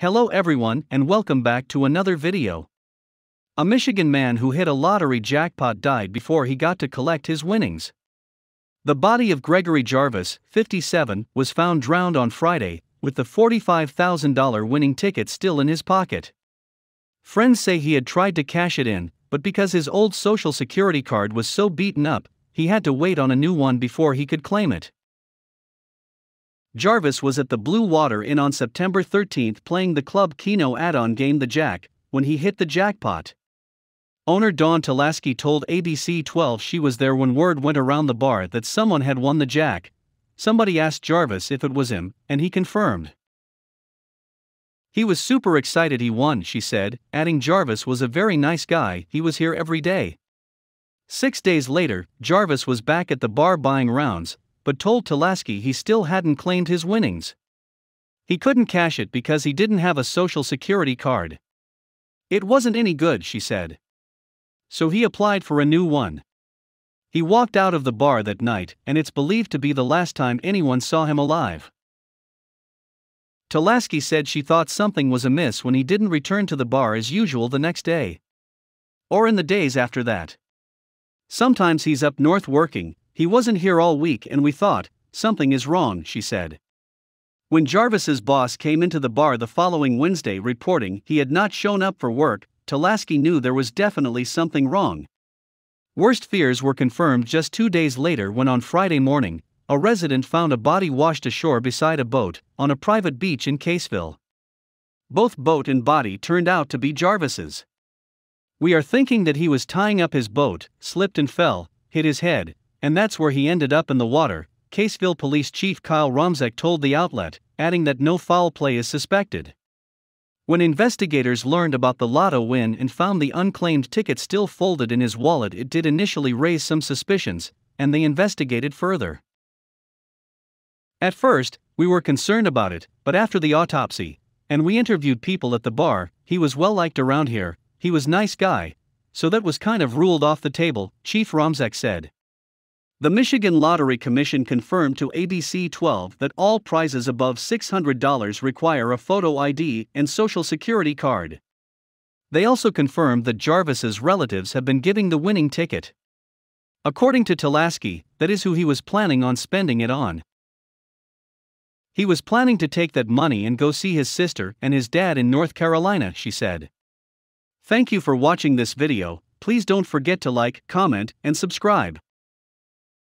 Hello everyone and welcome back to another video. A Michigan man who hit a lottery jackpot died before he got to collect his winnings. The body of Gregory Jarvis, 57, was found drowned on Friday, with the $45,000 winning ticket still in his pocket. Friends say he had tried to cash it in, but because his old Social Security card was so beaten up, he had to wait on a new one before he could claim it. Jarvis was at the Blue Water Inn on September 13 playing the Club Keno add on game The Jack when he hit the jackpot. Owner Dawn Talaski told ABC 12 she was there when word went around the bar that someone had won the jack. Somebody asked Jarvis if it was him, and he confirmed. He was super excited he won, she said, adding Jarvis was a very nice guy, he was here every day. Six days later, Jarvis was back at the bar buying rounds, but told Talaski he still hadn't claimed his winnings. He couldn't cash it because he didn't have a social security card. It wasn't any good, she said. So he applied for a new one. He walked out of the bar that night, and it's believed to be the last time anyone saw him alive. Talaski said she thought something was amiss when he didn't return to the bar as usual the next day. Or in the days after that. Sometimes he's up north working, he wasn't here all week and we thought, something is wrong, she said. When Jarvis's boss came into the bar the following Wednesday reporting he had not shown up for work, Talaski knew there was definitely something wrong. Worst fears were confirmed just two days later when on Friday morning, a resident found a body washed ashore beside a boat on a private beach in Caseville. Both boat and body turned out to be Jarvis's. We are thinking that he was tying up his boat, slipped and fell, hit his head, and that's where he ended up in the water, Caseville Police Chief Kyle Romzek told the outlet, adding that no foul play is suspected. When investigators learned about the lotto win and found the unclaimed ticket still folded in his wallet, it did initially raise some suspicions, and they investigated further. At first, we were concerned about it, but after the autopsy, and we interviewed people at the bar, he was well liked around here, he was nice guy, so that was kind of ruled off the table, Chief Romzek said. The Michigan Lottery Commission confirmed to ABC 12 that all prizes above $600 require a photo ID and Social Security card. They also confirmed that Jarvis's relatives have been giving the winning ticket. According to Talaski, that is who he was planning on spending it on. He was planning to take that money and go see his sister and his dad in North Carolina, she said. Thank you for watching this video, please don't forget to like, comment, and subscribe.